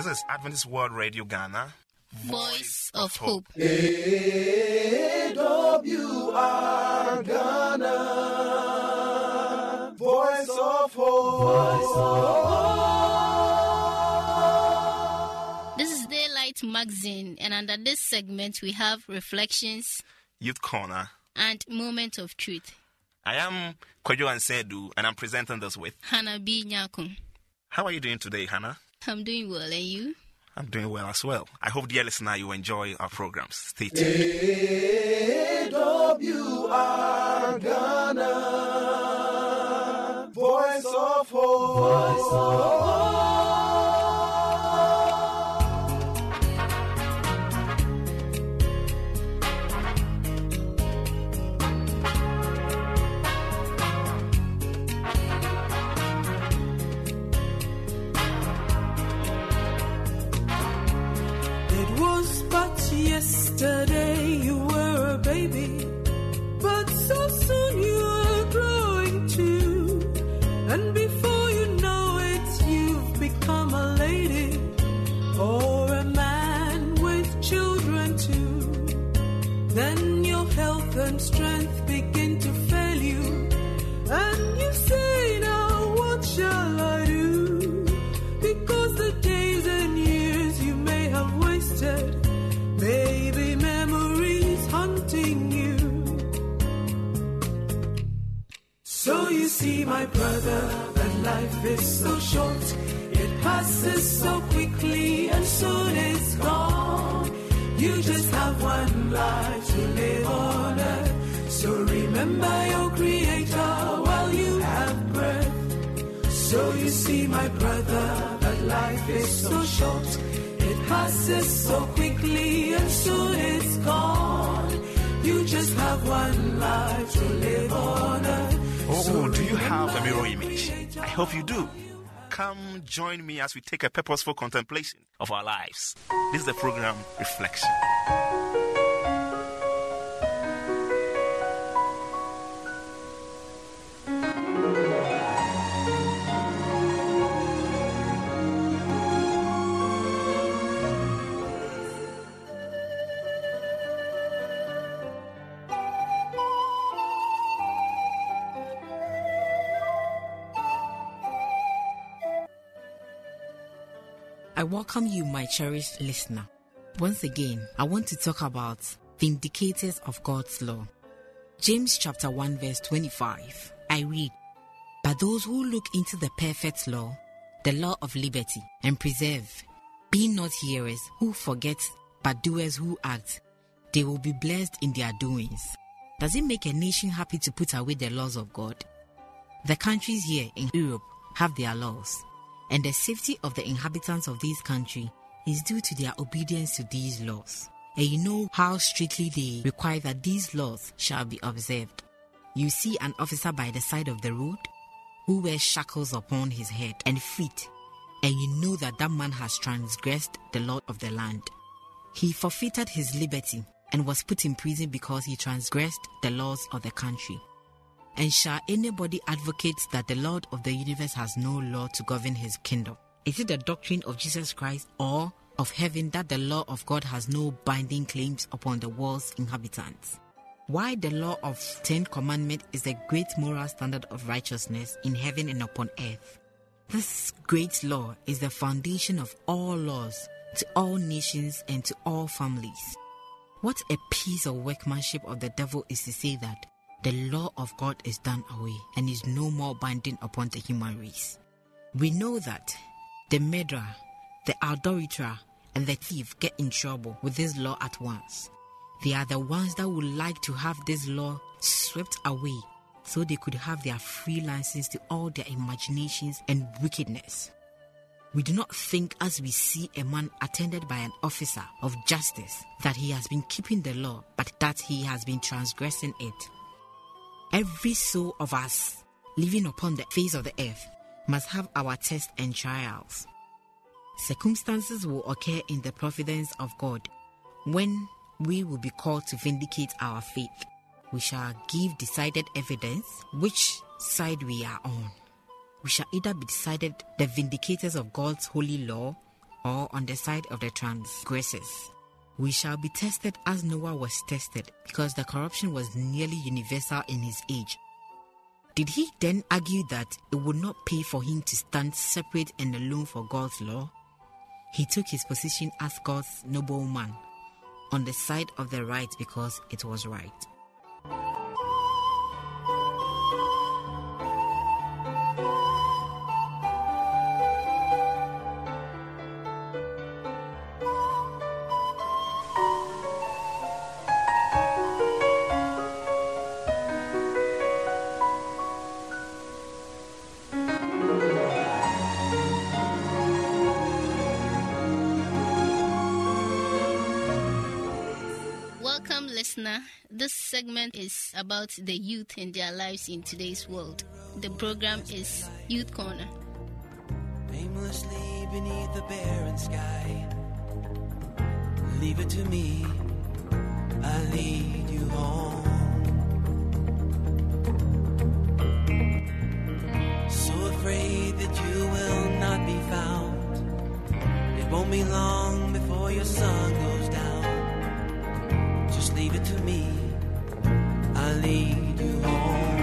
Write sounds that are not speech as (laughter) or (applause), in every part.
This is Adventist World Radio Ghana. Voice of Hope. AWR Ghana. Voice of Hope. This is Daylight Magazine, and under this segment, we have reflections Youth Corner. and moment of truth. I am Kojo Ansedu, and I'm presenting this with. Hannah B. Nyakun. How are you doing today, Hannah? I'm doing well, and you? I'm doing well as well. I hope, dear listener, you enjoy our programs. Stay tuned. AWR Ghana. Voice of Hope. It see, my brother, that life is so short. It passes so quickly and soon it's gone. You just have one life to live on earth. So remember your creator while you have breath. So you see, my brother, that life is so short. It passes so quickly and soon it's gone. You just have one life to live on earth. Oh, do you have a mirror image? I hope you do. Come join me as we take a purposeful contemplation of our lives. This is the program Reflection. I welcome you, my cherished listener. Once again, I want to talk about vindicators of God's law. James chapter 1 verse 25. I read, But those who look into the perfect law, the law of liberty, and preserve, be not hearers who forget, but doers who act, they will be blessed in their doings. Does it make a nation happy to put away the laws of God? The countries here in Europe have their laws, and the safety of the inhabitants of this country is due to their obedience to these laws. And you know how strictly they require that these laws shall be observed. You see an officer by the side of the road who wears shackles upon his head and feet, and you know that that man has transgressed the law of the land. He forfeited his liberty and was put in prison because he transgressed the laws of the country. And shall anybody advocate that the Lord of the universe has no law to govern his kingdom? Is it the doctrine of Jesus Christ or of heaven that the law of God has no binding claims upon the world's inhabitants? Why the law of Ten Commandments is the great moral standard of righteousness in heaven and upon earth. This great law is the foundation of all laws to all nations and to all families. What a piece of workmanship of the devil is to say that the law of God is done away and is no more binding upon the human race. We know that the murderer, the adulterer, and the thief get in trouble with this law at once. They are the ones that would like to have this law swept away so they could have their free license to all their imaginations and wickedness. We do not think as we see a man attended by an officer of justice that he has been keeping the law, but that he has been transgressing it. Every soul of us living upon the face of the earth must have our tests and trials. Circumstances will occur in the providence of God when we will be called to vindicate our faith. We shall give decided evidence which side we are on. We shall either be decided the vindicators of God's holy law or on the side of the transgressors. We shall be tested as Noah was tested, because the corruption was nearly universal in his age. Did he then argue that it would not pay for him to stand separate and alone for God's law? He took his position as God's nobleman on the side of the right because it was right. Listener. This segment is about the youth and their lives in today's world. The program is Youth Corner. aimlessly beneath the barren sky. Leave it to me, I lead you home. So afraid that you will not be found. It won't be long leave it to me, I'll lead you home.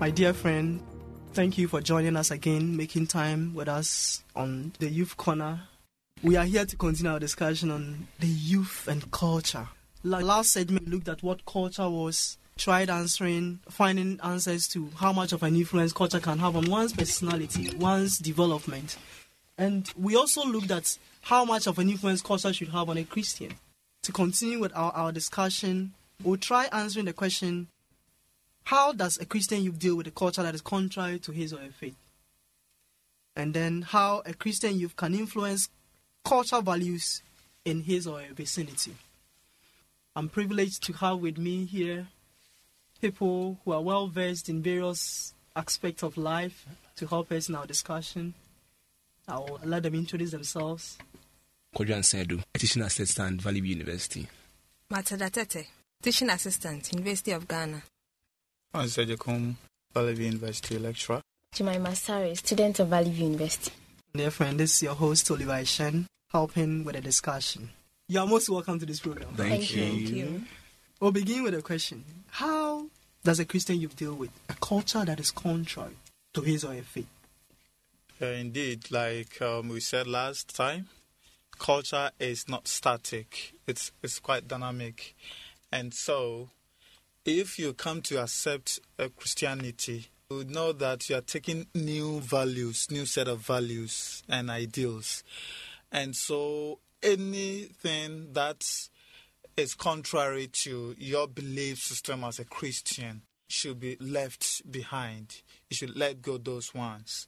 My dear friend, thank you for joining us again, making time with us on the Youth Corner. We are here to continue our discussion on the youth and culture. La- Last segment we looked at what culture was, tried answering, finding answers to how much of an influence culture can have on one's personality, one's development. And we also looked at how much of an influence culture should have on a Christian. To continue with our, our discussion, we'll try answering the question how does a Christian youth deal with a culture that is contrary to his or her faith? And then how a Christian youth can influence culture values in his or her vicinity. I'm privileged to have with me here people who are well versed in various aspects of life to help us in our discussion. I'll let them introduce themselves. Kodran Sedu, teaching assistant, Valley View University. Matilda Tete, teaching assistant, University of Ghana. Ansajakum, Valley View University lecturer. Jemima Sari, student of Valley View University. Dear friend, this is your host, Oliver Shen, helping with the discussion. You are most welcome to this program. Thank, Thank you. you. Thank you. We'll begin with a question. How does a Christian youth deal with a culture that is contrary to his or her faith? Uh, indeed, like um, we said last time, culture is not static, it's, it's quite dynamic. And so, if you come to accept uh, Christianity, you know that you are taking new values, new set of values and ideals. And so, anything that is contrary to your belief system as a Christian should be left behind. You should let go those ones.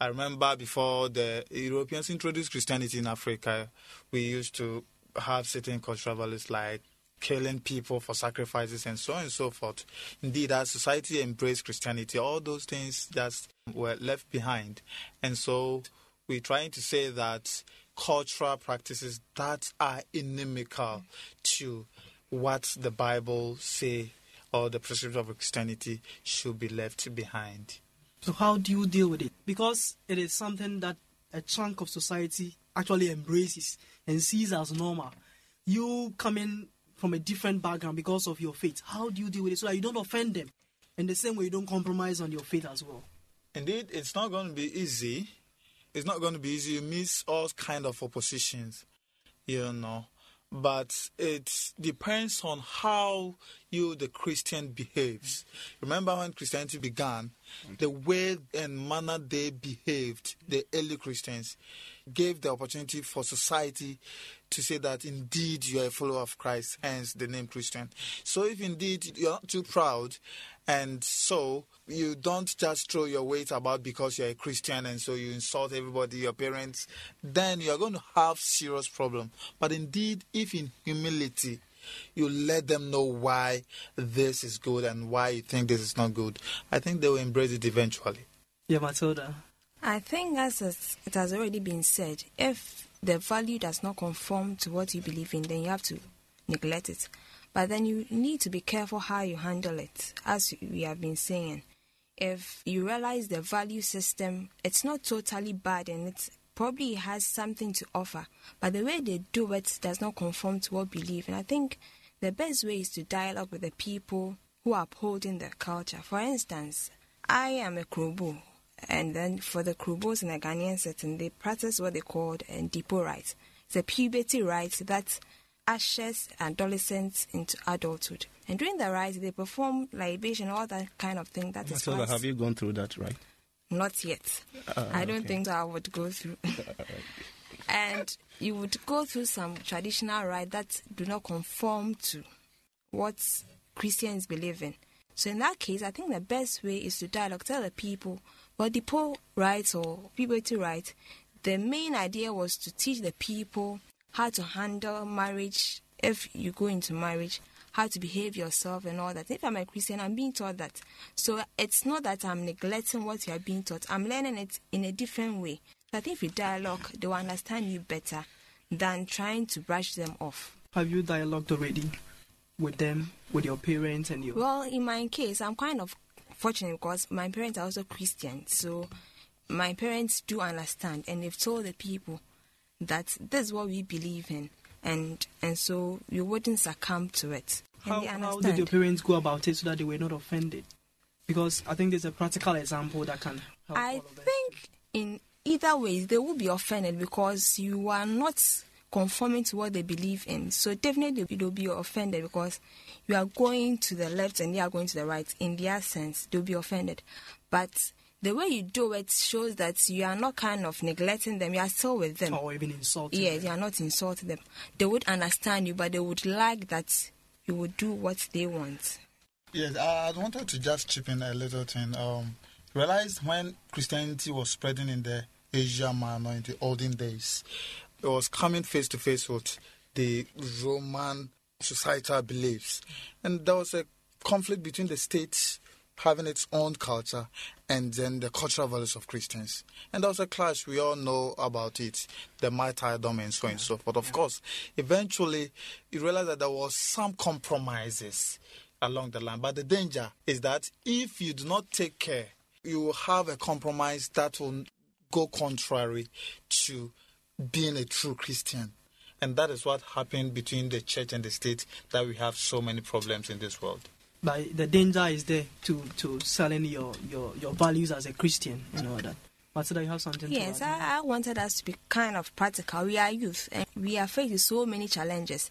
I remember before the Europeans introduced Christianity in Africa, we used to have certain cultural values like killing people for sacrifices and so on and so forth. Indeed, as society embraced Christianity, all those things just were left behind. And so we're trying to say that cultural practices that are inimical to what the Bible say or the precepts of Christianity should be left behind. So, how do you deal with it? Because it is something that a chunk of society actually embraces and sees as normal. You coming from a different background because of your faith, how do you deal with it so that you don't offend them? In the same way, you don't compromise on your faith as well. Indeed, it's not going to be easy. It's not going to be easy. You miss all kind of oppositions, you know. But it depends on how you, the Christian, behaves. Remember when Christianity began, the way and manner they behaved, the early Christians, gave the opportunity for society to say that indeed you are a follower of Christ, hence the name Christian. So if indeed you're not too proud, and so you don't just throw your weight about because you're a Christian and so you insult everybody, your parents, then you're going to have serious problem. But indeed, if in humility you let them know why this is good and why you think this is not good, I think they will embrace it eventually. Yeah, Matilda. I think, as it has already been said, if the value does not conform to what you believe in, then you have to neglect it. But then you need to be careful how you handle it, as we have been saying. If you realize the value system, it's not totally bad and it probably has something to offer, but the way they do it does not conform to what we believe. And I think the best way is to dialogue with the people who are upholding the culture. For instance, I am a Krobo, and then for the Krobos in a Ghanaian setting, they practice what they call a uh, Dipo rite. It's a puberty rite that ushers adolescents into adulthood. And during the rite, they perform libation, all that kind of thing. That is what's- have you gone through that, right? Not yet. Uh, I don't okay. think I would go through. (laughs) and you would go through some traditional rites that do not conform to what Christians believe in. So in that case, I think the best way is to dialogue, tell the people, well, the Poe rites or puberty rites, the main idea was to teach the people how to handle marriage if you go into marriage, how to behave yourself and all that. If I'm a Christian, I'm being taught that. So it's not that I'm neglecting what you are being taught. I'm learning it in a different way. I think if you dialogue, they will understand you better than trying to brush them off. Have you dialogued already with them, with your parents and your? Well, in my case, I'm kind of fortunate because my parents are also Christians. So my parents do understand and they've told the people that this is what we believe in. And and so you wouldn't succumb to it. How, how did your parents go about it so that they were not offended? Because I think there's a practical example that can help. I think in either ways they will be offended because you are not conforming to what they believe in. So definitely they'll be offended because you are going to the left and they are going to the right. In their sense, they'll be offended. But the way you do it shows that you are not kind of neglecting them. You are still with them. Or even insulting Yes, you are not insulting them. They would understand you, but they would like that you would do what they want. Yes, I I wanted to just chip in a little thing. Um, realized when Christianity was spreading in the Asia Minor in the olden days, it was coming face to face with the Roman societal beliefs, and there was a conflict between the states having its own culture and then the cultural values of Christians. And there was a clash, we all know about it, the martyrdom and so on and so forth. But of course, eventually you realize that there was some compromises along the line. But the danger is that if you do not take care, you will have a compromise that will go contrary to being a true Christian. And that is what happened between the church and the state that we have so many problems in this world. But the danger is there to to selling your your your values as a Christian and all that. Matilda, you have something Yes, to add? I, I wanted us to be kind of practical. We are youth and we are faced with so many challenges.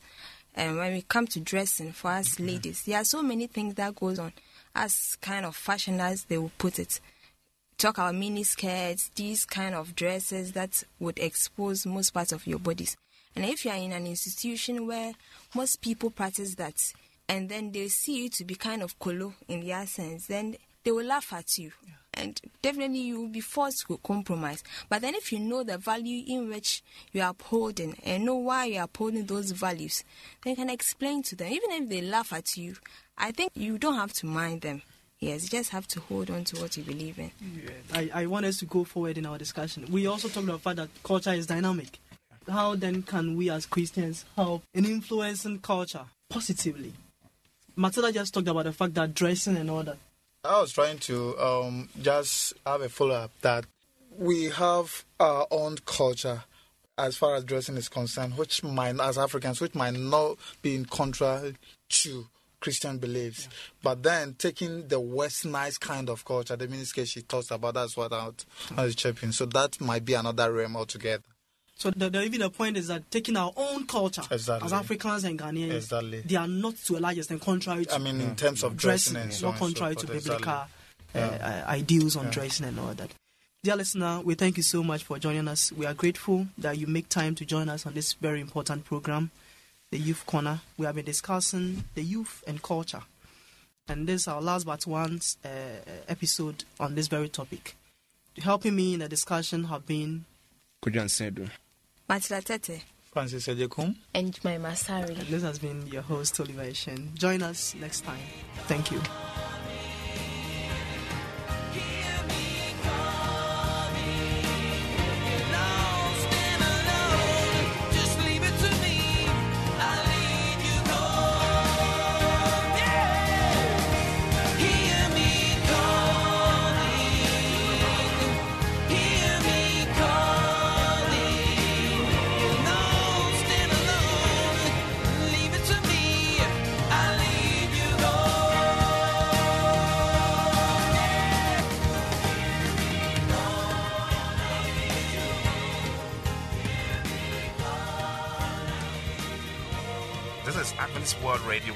And when we come to dressing for us ladies, there are so many things that goes on as kind of fashion as they will put it. Talk about mini skirts, these kind of dresses that would expose most parts of your bodies. And if you are in an institution where most people practice that, and then they see you to be kind of colo in their sense, then they will laugh at you. And definitely you will be forced to compromise. But then if you know the value in which you are upholding and know why you are upholding those values, then you can explain to them. Even if they laugh at you, I think you don't have to mind them. Yes, you just have to hold on to what you believe in. I, I want us to go forward in our discussion. We also talked about the fact that culture is dynamic. How then can we as Christians help in influencing culture positively? Matilda just talked about the fact that dressing and all that. I was trying to um, just have a follow up that we have our own culture as far as dressing is concerned, which might, as Africans, which might not be in contrary to Christian beliefs. But then taking the westernized kind of culture, the minister she talks about, that's what I was checking. So that might be another realm altogether. So the, the, even the point is that taking our own culture Exactly. as Africans and Ghanaians, Exactly. they are not to a large extent contrary to I mean, in terms of dressing and so not on and so contrary forth, to exactly. biblical Yeah. uh, uh, ideals on Yeah. dressing and all that. Dear listener, we thank you so much for joining us. We are grateful that you make time to join us on this very important program, the Youth Corner. We have been discussing the youth and culture. And this is our last but one uh, episode on this very topic. Helping me in the discussion have been Kodran Sedu. Matilda Tete. Francis Ejekum. And my Masari. This has been your host, Oliver Shen. Join us next time. Thank you.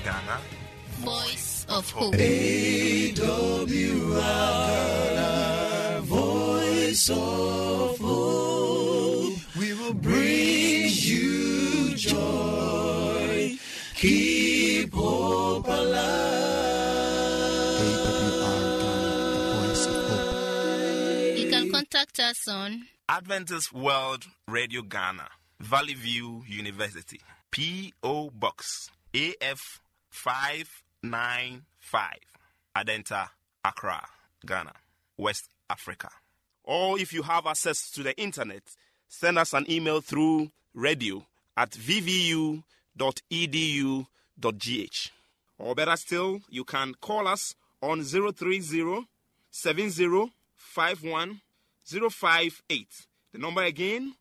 Ghana. Voice of Hope. AWR, voice of hope. We will bring you joy. Keep hope alive. AWR, the voice of hope. You can contact us on Adventist World Radio Ghana, Valley View University, P.O. Box AF 595, Adenta, Accra, Ghana, West Africa. Or if you have access to the internet, send us an email through radio at vvu.edu.gh. Or better still, you can call us on 030 7051 058. The number again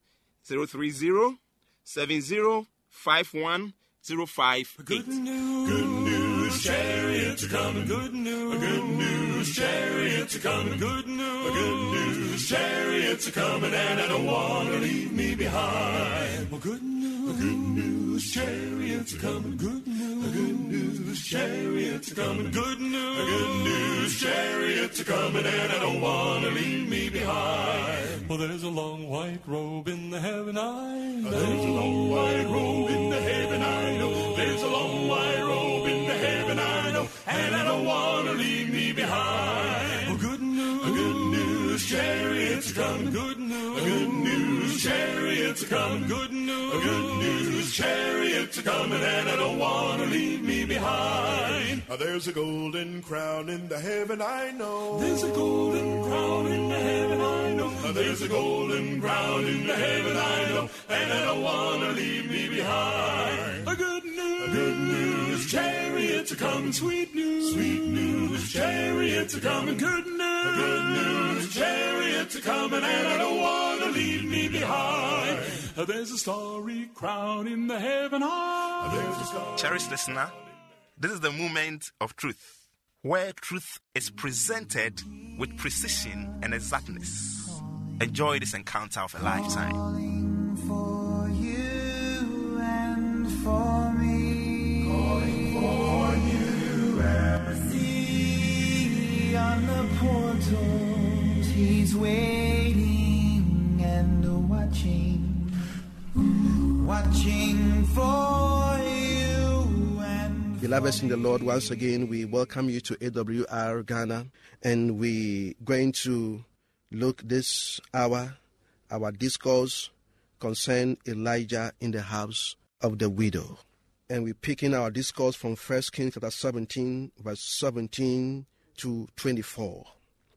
030 7051 058. Good news, chariots are coming. Good news, good news, chariots are coming. Good news, good news, chariots are coming, and I don't want to leave me behind. Well, good news, good news, chariots are coming. Good news, good news, chariots are coming. Good news, good news, chariots are coming, and I don't want to leave me behind. Well, there's a long white robe in the heaven I know. There's a long white robe in the heaven I know. There's a long white robe in the heaven I know, and I don't want to leave me behind. Well, good news, good news, chariots are coming. Good news, good news, chariots are coming. Good news, good news, chariots are coming, and I don't want to leave me behind. There's a golden crown in the heaven I know. There's a golden crown in the heaven I know. There's a golden crown in the heaven I know, and I don't want to leave me behind. A good news, a good news, chariots are coming. Sweet news, sweet news, chariots are coming. Good news, good news, chariots are coming, and I don't want to leave me behind. There's a starry crown in the heaven high. There's a starry Cherished listener, this is the moment of truth, where truth is presented with precision and exactness. Enjoy this encounter of a lifetime. See on the portals. He's waiting and watching, watching for you and Beloveds in the Lord, once again, we welcome you to AWR Ghana, and we going to look this hour, our discourse concern Elijah in the house of the widow. And we're picking our discourse from 1 Kings chapter 17, verse 17 to 24.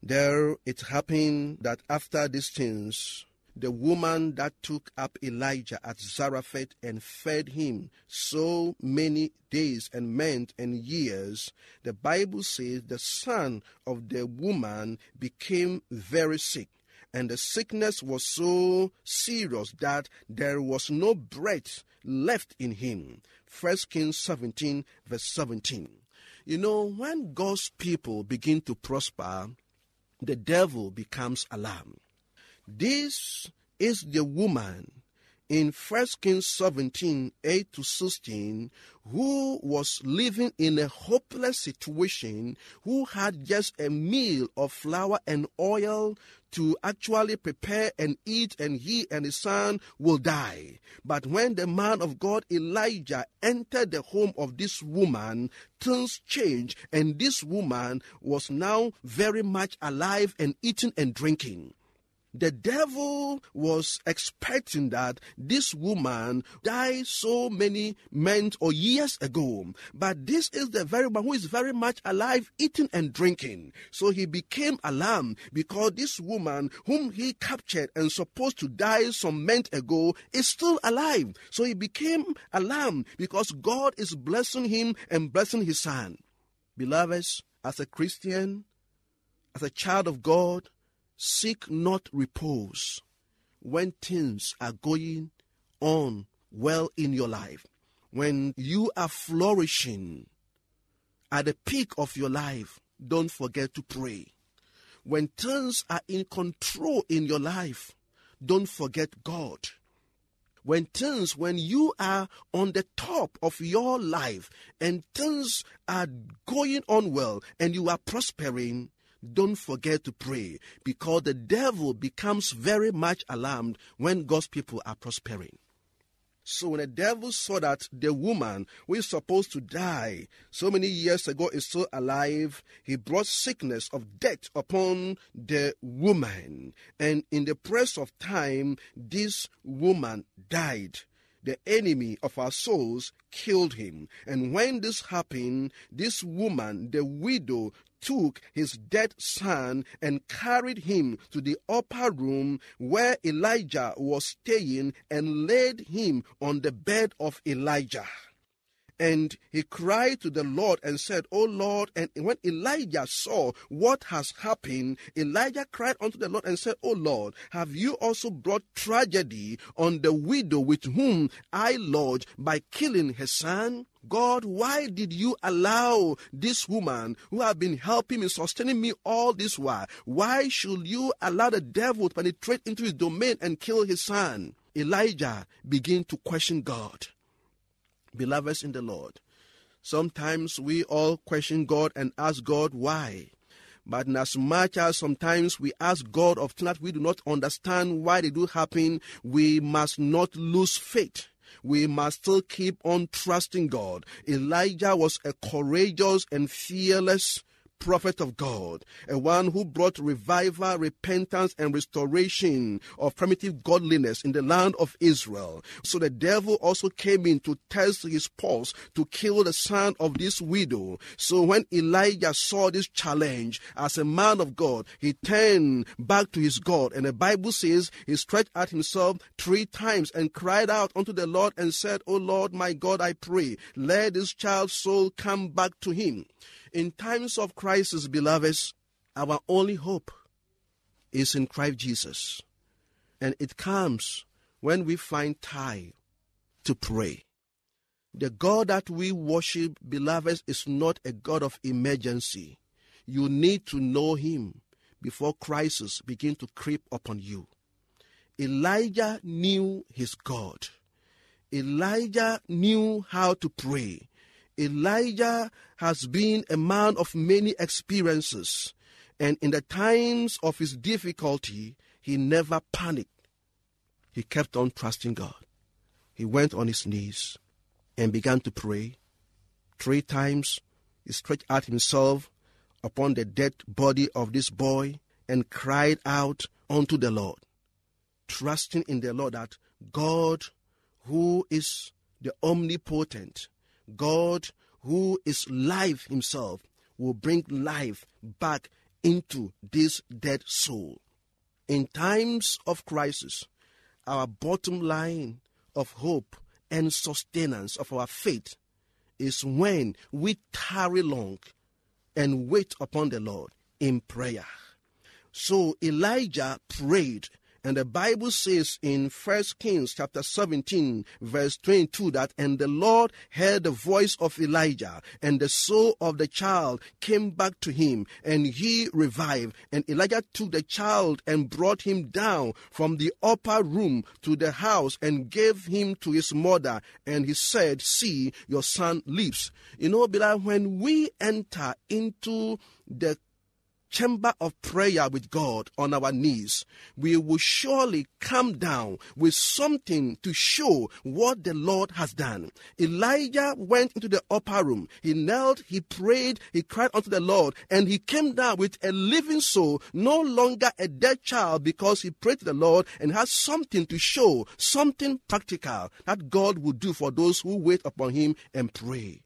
There it happened that after these things, the woman that took up Elijah at Zarephath and fed him so many days and months and years, the Bible says the son of the woman became very sick. And the sickness was so serious that there was no breath left in him. 1 Kings 17, verse 17. You know, when God's people begin to prosper, the devil becomes alarmed. This is the woman in 1 Kings 17 8 to 16 who was living in a hopeless situation, who had just a meal of flour and oil to actually prepare and eat, and he and his son will die. But when the man of God Elijah entered the home of this woman, things changed, and this woman was now very much alive and eating and drinking. The devil was expecting that this woman died so many months or years ago, but this is the very one who is very much alive, eating and drinking. So he became alarmed because this woman, whom he captured and supposed to die some months ago, is still alive. So he became alarmed because God is blessing him and blessing his son. Beloveds, as a Christian, as a child of God, seek not repose when things are going on well in your life. When you are flourishing at the peak of your life, don't forget to pray. When things are in control in your life, don't forget God. when things, when you are on the top of your life and things are going on well and you are prospering, don't forget to pray because the devil becomes very much alarmed when God's people are prospering. So when the devil saw that the woman who is supposed to die so many years ago is still alive, he brought sickness of death upon the woman. And in the press of time, this woman died the enemy of our souls killed him. And when this happened, this woman, the widow, took his dead son and carried him to the upper room where Elijah was staying and laid him on the bed of Elijah. And he cried to the Lord and said, O Lord, and when Elijah saw what has happened, Elijah cried unto the Lord and said, O Lord, have you also brought tragedy on the widow with whom I lodge by killing her son? God, why did you allow this woman who have been helping me, sustaining me all this while? Why should you allow the devil to penetrate into his domain and kill his son? Elijah began to question God. Beloveds in the Lord, sometimes we all question God and ask God why. But in as much as sometimes we ask God of things that we do not understand why they do happen, we must not lose faith we must still keep on trusting God. Elijah was a courageous and fearless prophet of God, a one who brought revival, repentance, and restoration of primitive godliness in the land of Israel. So the devil also came in to test his pulse to kill the son of this widow. So when Elijah saw this challenge as a man of God, he turned back to his God. And the Bible says he stretched out himself three times and cried out unto the Lord and said, O Lord my God, I pray, let this child's soul come back to him. In times of crisis, beloveds, our only hope is in Christ Jesus. And it comes when we find time to pray. The God that we worship, beloveds, is not a God of emergency. You need to know Him before crisis begin to creep upon you. Elijah knew his God. Elijah knew how to pray. Elijah has been a man of many experiences, and in the times of his difficulty, he never panicked. He kept on trusting God. He went on his knees and began to pray. Three times he stretched out himself upon the dead body of this boy and cried out unto the Lord, trusting in the Lord that God, who is the omnipotent, God, who is life himself, will bring life back into this dead soul. In times of crisis, our bottom line of hope and sustenance of our faith is when we tarry long and wait upon the Lord in prayer. So Elijah prayed and the Bible says in First Kings chapter 17, verse 22 that, and the Lord heard the voice of Elijah, and the soul of the child came back to him, and he revived. And Elijah took the child and brought him down from the upper room to the house and gave him to his mother. And he said, See, your son lives. You know, beloved, when we enter into the chamber of prayer with God on our knees, we will surely come down with something to show what the Lord has done. Elijah went into the upper room. He knelt, he prayed, he cried unto the Lord, and he came down with a living soul, no longer a dead child, because he prayed to the Lord and has something to show, something practical that God will do for those who wait upon him and pray.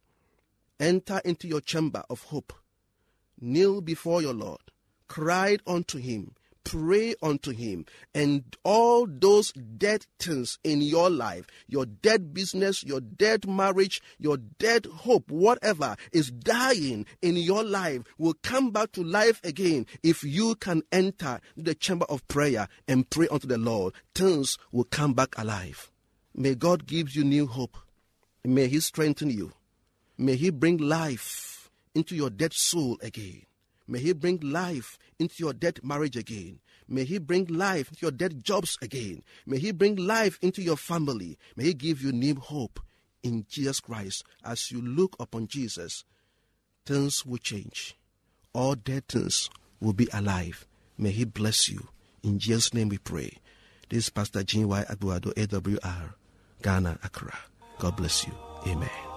Enter into your chamber of hope kneel before your Lord, cried unto him, pray unto him, and all those dead things in your life, your dead business, your dead marriage, your dead hope, whatever is dying in your life will come back to life again if you can enter the chamber of prayer and pray unto the Lord. Things will come back alive. May God give you new hope. May He strengthen you. May He bring life into your dead soul again. May He bring life into your dead marriage again. May He bring life into your dead jobs again. May He bring life into your family. May He give you new hope in Jesus Christ. As you look upon Jesus, things will change. All dead things will be alive. May He bless you. In Jesus' name we pray. This is Pastor Jean Y. Abuado, AWR, Ghana, Accra. God bless you. Amen.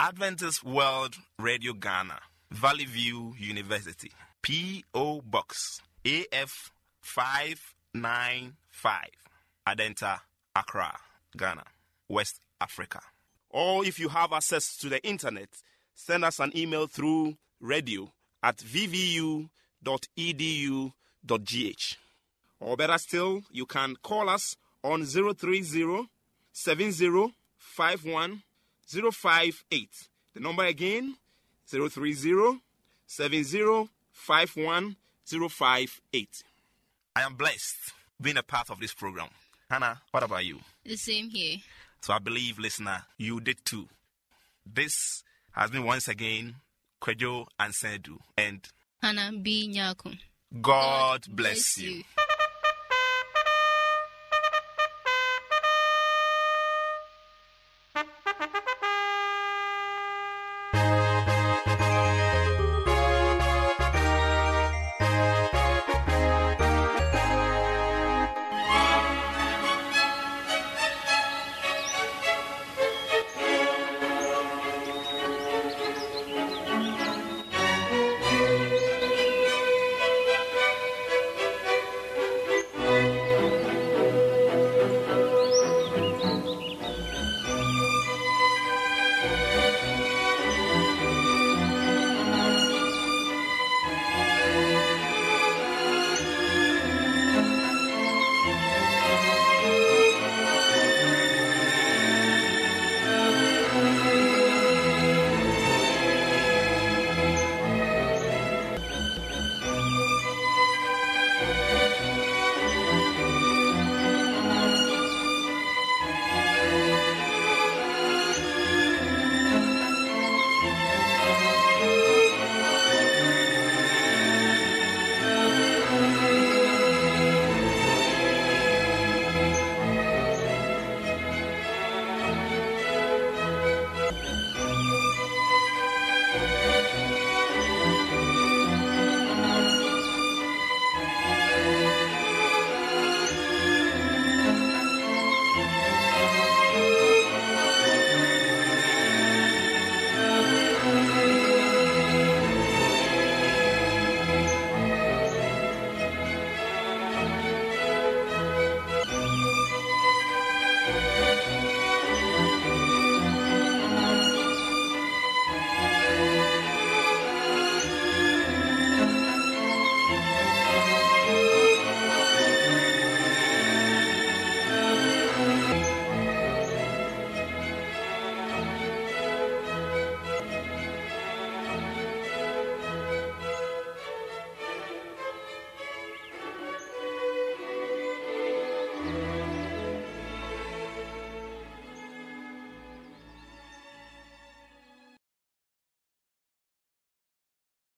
Adventist World Radio Ghana, Valley View University, P.O. Box AF 595, Adenta, Accra, Ghana, West Africa. Or if you have access to the internet, send us an email through radio at vvu.edu.gh. Or better still, you can call us on 030 7051 058. The number again 030 7051 058. I am blessed being a part of this program. Hannah, what about you? The same here. So I believe, listener, you did too. This has been once again Kwejo and Sedu. And Hannah B. Nyako. God bless you.